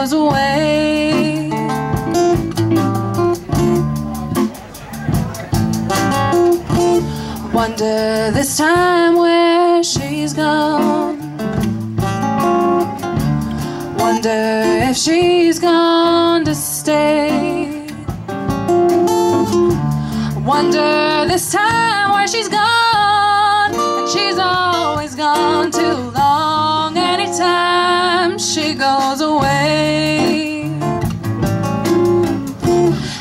goes away. Wonder this time where she's gone. Wonder if she's gone to stay. Wonder this time where she's gone. She goes away.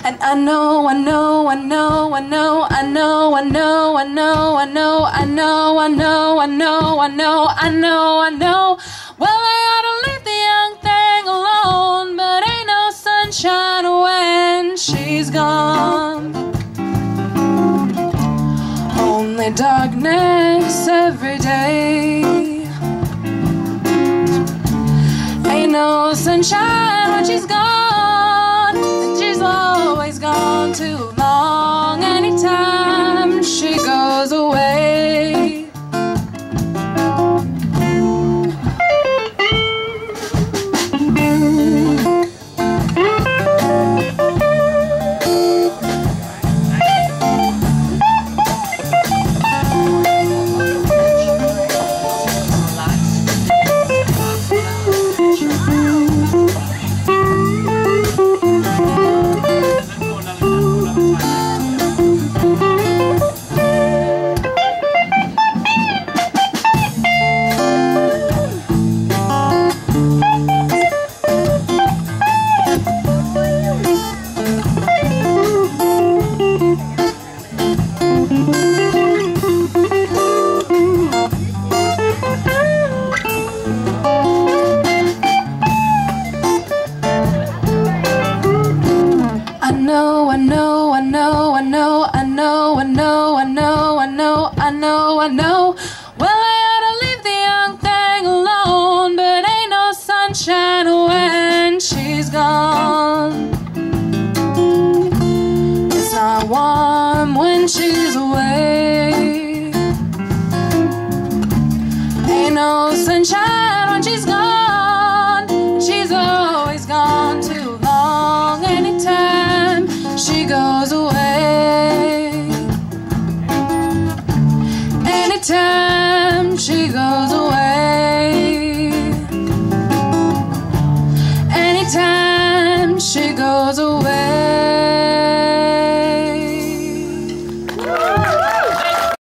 And I know, I know, I know, I know, I know, I know, I know, I know, I know, I know, I know, I know, I know, I know. Well, I ought to leave the young thing alone, but ain't no sunshine when she's gone. Only darkness every day. No sunshine when she's gone, and she's always gone too long. know, I know, I know, I know, I know. Well, I ought to leave the young thing alone, but ain't no sunshine when she's gone. It's not warm when she's away. Ain't no sunshine when she's gone. was away.